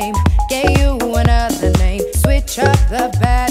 name, Gave you another name. Switch up the bad.